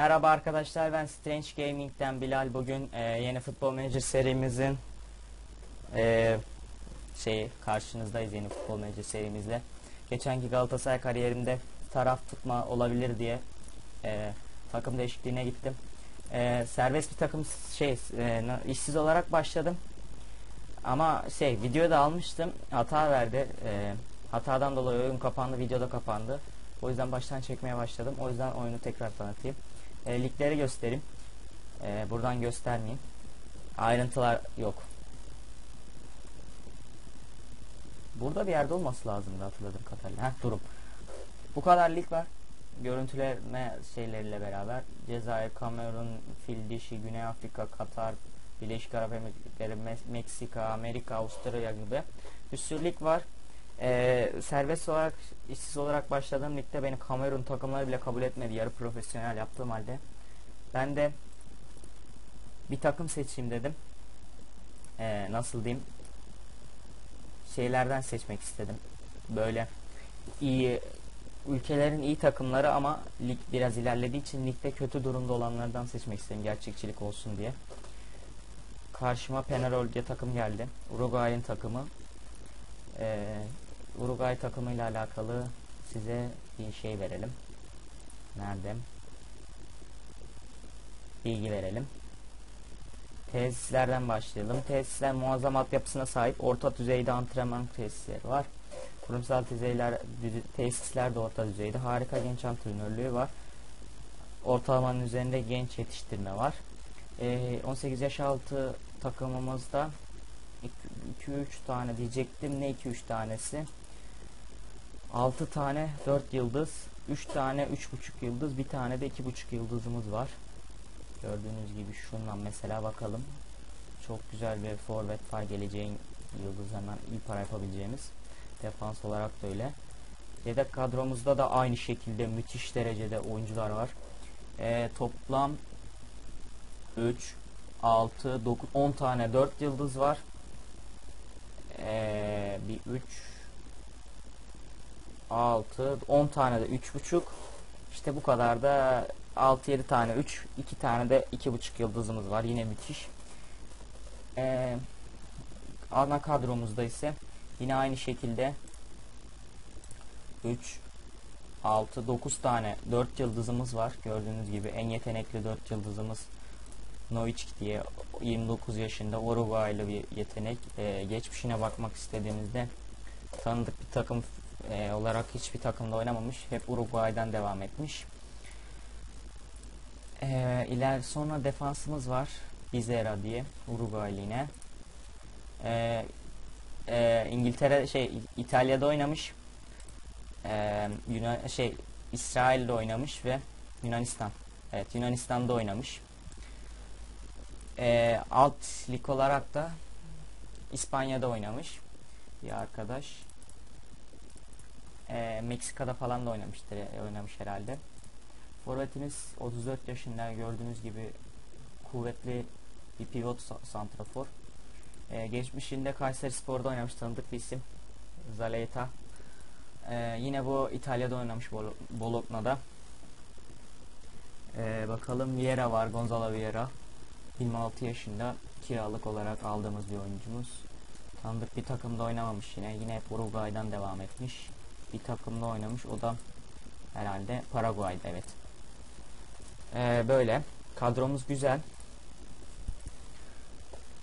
Merhaba arkadaşlar ben Strange Gaming'den Bilal bugün e, yeni Futbol Manager serimizin e, şeyi karşınızdayız yeni Futbol Manager serimizle. Geçenki Galatasaray kariyerimde taraf tutma olabilir diye e, takım değişikliğine gittim. E, serbest bir takım şey e, işsiz olarak başladım. Ama şey videoyu da almıştım hata verdi. E, hatadan dolayı oyun kapandı video da kapandı. O yüzden baştan çekmeye başladım. O yüzden oyunu tekrar tanıtayım. E, ligleri göstereyim. E, buradan göstermeyeyim. Ayrıntılar yok. Burada bir yerde olması lazımdı hatırladığım kadarıyla. Heh, durum. Bu kadar lig var. Görüntüleme şeyleriyle beraber Cezayir, Kamerun, Fil Dişi, Güney Afrika, Katar, Birleşik Arap Emirlikleri, Me- Meksika, Amerika, Avustralya gibi bir sürü lig var. Ee, serbest olarak, işsiz olarak başladığım ligde beni Kamerun takımları bile kabul etmedi yarı profesyonel yaptığım halde. Ben de bir takım seçeyim dedim. Ee, nasıl diyeyim? Şeylerden seçmek istedim. Böyle iyi ülkelerin iyi takımları ama lig biraz ilerlediği için ligde kötü durumda olanlardan seçmek istedim gerçekçilik olsun diye. Karşıma Penarol diye takım geldi. Uruguay'ın takımı. Ee, Uruguay takımıyla alakalı size bir şey verelim. Nerede? Bilgi verelim. Tesislerden başlayalım. Tesisler muazzam altyapısına sahip orta düzeyde antrenman tesisleri var. Kurumsal tesisler, düze- tesisler de orta düzeyde. Harika genç antrenörlüğü var. Ortalamanın üzerinde genç yetiştirme var. Ee, 18 yaş altı takımımızda 2-3 tane diyecektim. Ne 2-3 tanesi? 6 tane 4 yıldız, 3 tane 3.5 yıldız, bir tane de 2.5 yıldızımız var. Gördüğünüz gibi şundan mesela bakalım. Çok güzel bir forvet var geleceğin yıldızlarından iyi para yapabileceğimiz. Defans olarak da öyle. Yedek kadromuzda da aynı şekilde müthiş derecede oyuncular var. Ee, toplam 3, 6, 9, 10 tane 4 yıldız var. Ee, bir 3 6 10 tane de 3.5 işte bu kadar da 6-7 tane 3 2 tane de 2.5 yıldızımız var. Yine müthiş. Ee, ana kadromuzda ise yine aynı şekilde 3 6 9 tane 4 yıldızımız var. Gördüğünüz gibi en yetenekli 4 yıldızımız Novicik diye 29 yaşında Uruguaylı bir yetenek. Ee, geçmişine bakmak istediğimizde tanıdık bir takım e, olarak hiçbir takımda oynamamış. Hep Uruguay'dan devam etmiş. Ee, iler sonra defansımız var. Bizera diye Uruguaylı. Ee, e, İngiltere şey İtalya'da oynamış. Ee, Yunan şey İsrail'de oynamış ve Yunanistan. Evet Yunanistan'da oynamış. Ee, alt lig olarak da İspanya'da oynamış bir arkadaş. Ee, Meksika'da falan da oynamıştır, e, oynamış herhalde. Forvetimiz 34 yaşında gördüğünüz gibi kuvvetli bir pivot sa- santrafor. Ee, geçmişinde Kayseri Spor'da oynamış tanıdık bir isim. Zaleta. Ee, yine bu İtalya'da oynamış Bol- Bologna'da. Ee, bakalım Vieira var, Gonzalo Vieira. 26 yaşında kiralık olarak aldığımız bir oyuncumuz. Tanıdık bir takımda oynamamış yine. Yine hep Uruguay'dan devam etmiş. Bir takımda oynamış. O da herhalde Paraguay'da evet. Ee, böyle. Kadromuz güzel.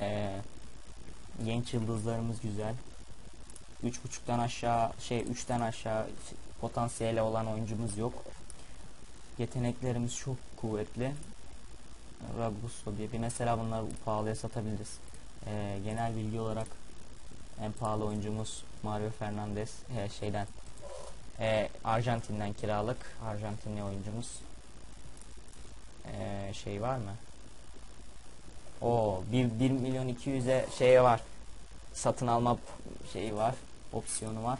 Ee, genç yıldızlarımız güzel. 3.5'tan aşağı şey 3'ten aşağı potansiyeli olan oyuncumuz yok. Yeteneklerimiz çok kuvvetli. Raguso diye bir mesela bunları pahalıya satabiliriz. Ee, genel bilgi olarak en pahalı oyuncumuz Mario Fernandez ee, şeyden ee, Arjantin'den kiralık Arjantinli oyuncumuz Ee, şey var mı? O 1, 1 milyon 200'e şey var satın alma şeyi var opsiyonu var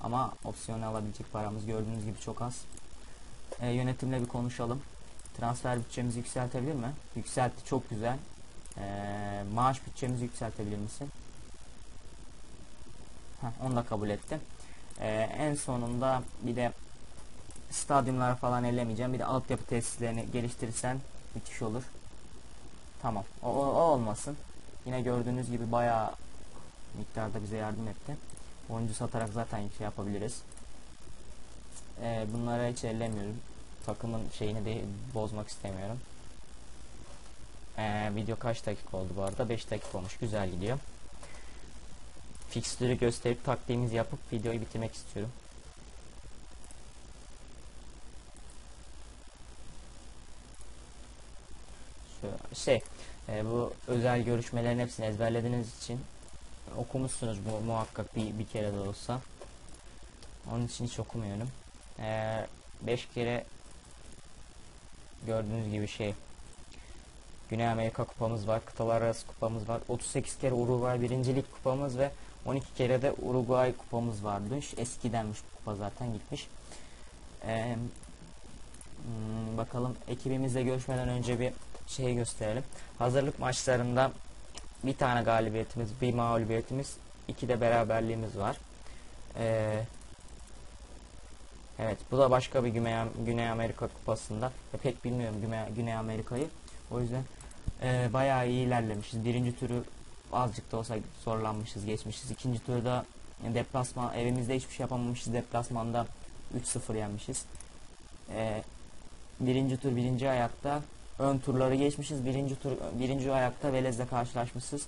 ama opsiyonu alabilecek paramız gördüğünüz gibi çok az Ee, yönetimle bir konuşalım transfer bütçemizi yükseltebilir mi? Yükseltti çok güzel. Ee, maaş bütçemizi yükseltebilir misin? Heh, onu da kabul etti. Ee, en sonunda bir de stadyumlara falan ellemeyeceğim. Bir de altyapı tesislerini geliştirirsen müthiş olur. Tamam. O, o, o olmasın. Yine gördüğünüz gibi bayağı miktarda bize yardım etti. Oyuncu satarak zaten şey yapabiliriz. Ee, bunlara hiç ellemiyorum. Takımın şeyini de bozmak istemiyorum. Ee, video kaç dakika oldu bu arada? 5 dakika olmuş. Güzel gidiyor. Fixtürü gösterip taktiğimizi yapıp videoyu bitirmek istiyorum. Şey e, bu özel görüşmelerin hepsini ezberlediğiniz için okumuşsunuz bu muhakkak bir, bir kere de olsa. Onun için hiç okumuyorum. 5 kere gördüğünüz gibi şey Güney Amerika kupamız var, kıtalar arası kupamız var. 38 kere Uruguay birincilik kupamız ve 12 kere de Uruguay kupamız vardı. Eskidenmiş bu kupa zaten gitmiş. Ee, bakalım ekibimizle görüşmeden önce bir şey gösterelim. Hazırlık maçlarında bir tane galibiyetimiz, bir mağlubiyetimiz, iki de beraberliğimiz var. Ee, evet, bu da başka bir Güney, Güney Amerika kupasında. Ya pek bilmiyorum Güney, Güney Amerika'yı. O yüzden e, bayağı iyi ilerlemişiz. Birinci türü azıcık da olsa zorlanmışız, geçmişiz. İkinci turda deplasman evimizde hiçbir şey yapamamışız. Deplasmanda 3-0 yenmişiz. E, birinci tur birinci ayakta ön turları geçmişiz. Birinci tur birinci ayakta Velez'le karşılaşmışız.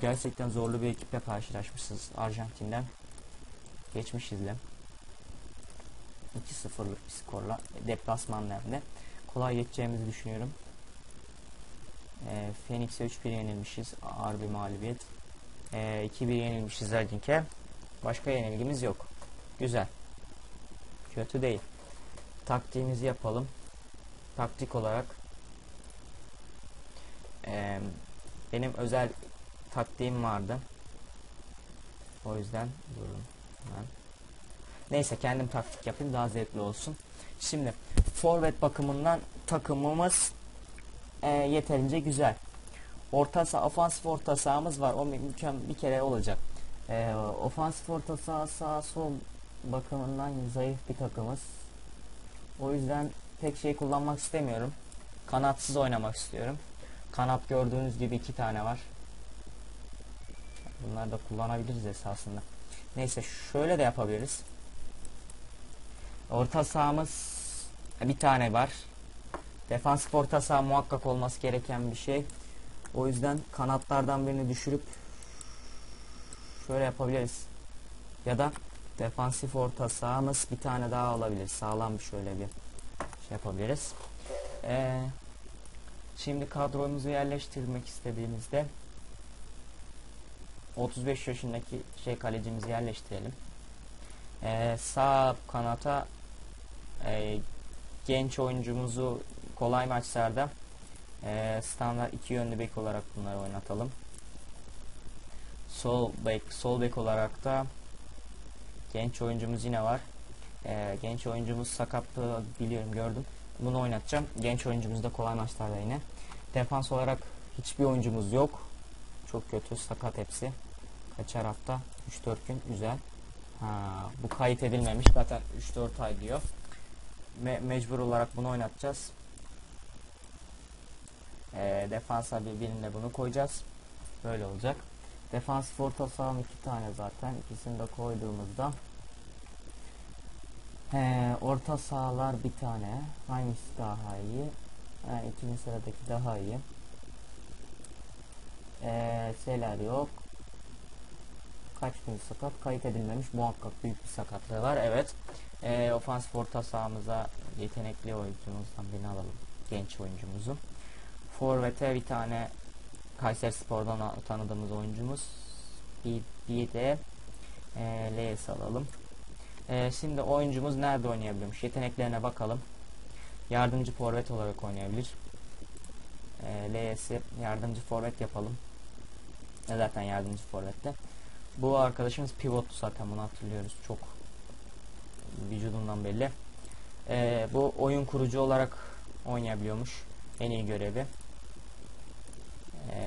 Gerçekten zorlu bir ekiple karşılaşmışız Arjantin'den. Geçmişiz de. 2-0'lık bir skorla deplasmanlarda. Kolay geçeceğimizi düşünüyorum. E, Phoenix'e 3-1 yenilmişiz. Ağır bir mağlubiyet. E, 2-1 yenilmişiz Erdink'e. Başka yenilgimiz yok. Güzel. Kötü değil. Taktiğimizi yapalım. Taktik olarak e, benim özel taktiğim vardı. O yüzden durun. Ben. Neyse kendim taktik yapayım daha zevkli olsun. Şimdi forvet bakımından takımımız e, yeterince güzel. Orta saha, ofansif orta sahamız var. O mükemmel bir kere olacak. E, ofansif orta saha sağ sol bakımından zayıf bir takımız. O yüzden pek şey kullanmak istemiyorum. Kanatsız oynamak istiyorum. Kanat gördüğünüz gibi iki tane var. Bunları da kullanabiliriz esasında. Neyse şöyle de yapabiliriz. Orta sahamız bir tane var. Defansif orta saha muhakkak olması gereken bir şey. O yüzden kanatlardan birini düşürüp şöyle yapabiliriz. Ya da defansif orta sahamız bir tane daha olabilir. Sağlam bir şöyle bir şey yapabiliriz. Ee, şimdi kadromuzu yerleştirmek istediğimizde 35 yaşındaki şey kalecimizi yerleştirelim. Ee, sağ kanata e, genç oyuncumuzu kolay maçlarda e, standart iki yönlü bek olarak bunları oynatalım. Sol bek, sol bek olarak da genç oyuncumuz yine var. E, genç oyuncumuz sakatlığı biliyorum gördüm. Bunu oynatacağım. Genç oyuncumuz da kolay maçlarda yine. Defans olarak hiçbir oyuncumuz yok. Çok kötü sakat hepsi. Kaçar hafta? 3-4 gün güzel. Ha, bu kayıt edilmemiş zaten 3-4 ay diyor. Me mecbur olarak bunu oynatacağız. E, defansa birbirine bunu koyacağız. Böyle olacak. Defans orta saham iki tane zaten. İkisini de koyduğumuzda He, orta sahalar bir tane. Hangisi daha iyi? Ha, ikinci sıradaki daha iyi. Ee, şeyler yok. Kaç gün sakat? Kayıt edilmemiş. Muhakkak büyük bir sakatlığı var. Evet. Ee, ofansif orta sahamıza yetenekli oyuncumuzdan birini alalım. Genç oyuncumuzu. Forvet'e bir tane Kayseri Spor'dan tanıdığımız oyuncumuz. Bir, bir de e, L'ye alalım. E, şimdi oyuncumuz nerede oynayabiliyormuş? Yeteneklerine bakalım. Yardımcı forvet olarak oynayabilir. E, L'si yardımcı forvet yapalım. E, zaten yardımcı forvette. Bu arkadaşımız pivot zaten bunu hatırlıyoruz. Çok vücudundan belli. E, bu oyun kurucu olarak oynayabiliyormuş. En iyi görevi.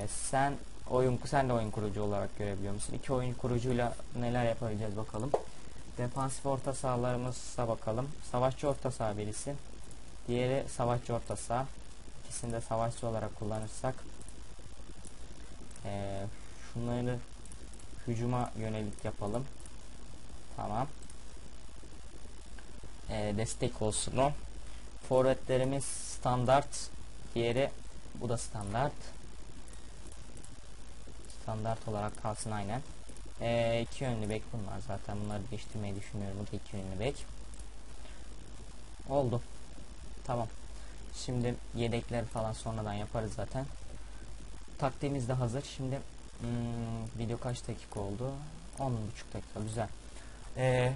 Sen oyun sen de oyun kurucu olarak görebiliyor musun? İki oyun kurucuyla neler yapabileceğiz bakalım. Defansif orta sahalarımıza bakalım. Savaşçı orta saha birisi. Diğeri savaşçı orta saha. İkisini de savaşçı olarak kullanırsak. Ee, şunları hücuma yönelik yapalım. Tamam. Ee, destek olsun o. Forvetlerimiz standart. Diğeri bu da standart. Standart olarak kalsın aynen. Ee, iki yönlü bek bunlar zaten. Bunları değiştirmeyi düşünüyorum. Bu da iki yönlü bek. Oldu. Tamam. Şimdi yedekleri falan sonradan yaparız zaten. Taktiğimiz de hazır. Şimdi hmm, video kaç dakika oldu? 10,5 dakika. Güzel. Ee,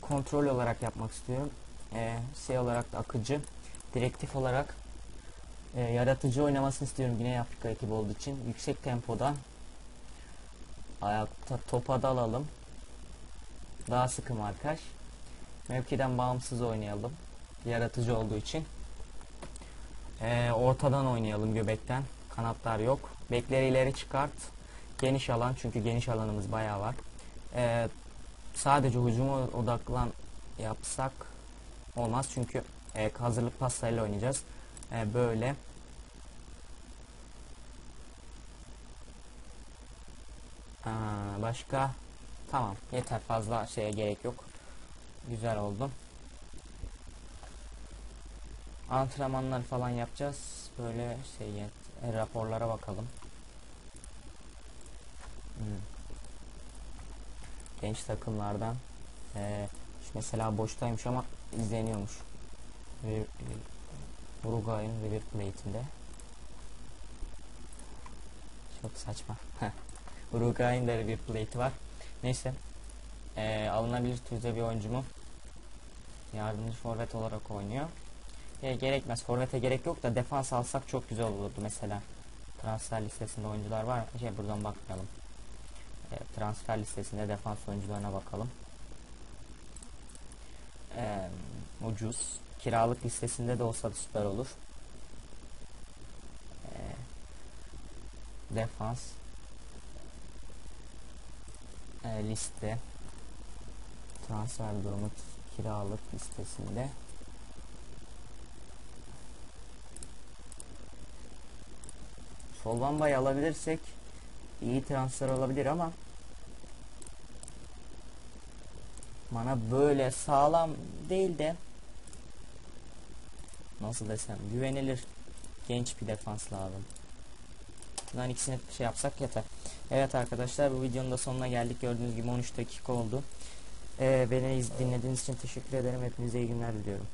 kontrol olarak yapmak istiyorum. Ee, şey olarak da akıcı. Direktif olarak e, yaratıcı oynamasını istiyorum Güney Afrika ekibi olduğu için. Yüksek tempoda ayakta topa dalalım. Daha sıkı markaj. Mevkiden bağımsız oynayalım. Yaratıcı olduğu için. Ee, ortadan oynayalım göbekten. Kanatlar yok. Bekleri ileri çıkart. Geniş alan çünkü geniş alanımız bayağı var. Ee, sadece hücuma odaklan yapsak olmaz çünkü e, hazırlık paslarıyla oynayacağız. E, böyle Aa, başka tamam yeter fazla şeye gerek yok. Güzel oldu. Antrenmanlar falan yapacağız. Böyle şey e, raporlara bakalım. Hmm. Genç takımlardan e, şu mesela boştaymış ama izleniyormuş. River- Uruguay'ın River Plate'inde. Çok saçma. Uruguay'ın River Plate var. Neyse. Ee, alınabilir türde bir oyuncu mu? Yardımcı forvet olarak oynuyor. E, gerekmez. Forvete gerek yok da defans alsak çok güzel olurdu mesela. Transfer listesinde oyuncular var. Şey buradan bakmayalım. E, transfer listesinde defans oyuncularına bakalım. E, ucuz. Kiralık listesinde de olsa da süper olur. E, defans e, liste transfer durumu kiralık listesinde Solvamba'yı alabilirsek iyi transfer olabilir ama bana böyle sağlam değil de nasıl desem güvenilir genç bir defans lazım. Bunların ikisini şey yapsak yeter. Evet arkadaşlar bu videonun da sonuna geldik. Gördüğünüz gibi 13 dakika oldu. Ee, beni iz- dinlediğiniz için teşekkür ederim. Hepinize iyi günler diliyorum.